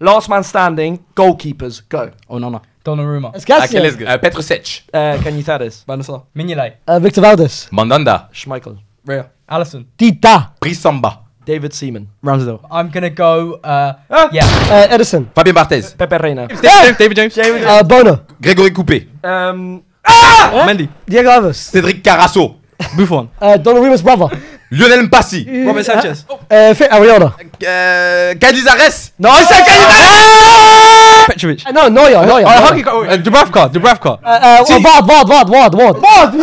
Last man standing. Goalkeepers. Go. Oh no no. Donnarumma. Let's guess Okay, it. let's go. Uh, Petrosec. Uh, Cañizares. Van der Sar. Mignolet. Uh, Victor Valdes. Mandanda. Schmeichel. Raya. Alisson. Tita. Prisamba. David Seaman. Ramsdale. I'm gonna go. Uh, Ah. yeah. Uh, Ederson. Fabien Barthez. Pepe Reina. David James. David James. Uh, Bono. Grégory Coupet. Um, Ah. Mendy. Diego Alves. Cédric Carasso. Buffon. Uh, Donnarumma's brother. Lionel Mpassi. Robert Sanchez. Uh, Fit Ariana. Euh, Calizares Nice, Calizares Petrovic. No, Neuer, Neuer. Neuer. Dubravka, Dubravka. Uh, uh, See, Vard, oh, Vard, Vard, Vard, Vard. Vard!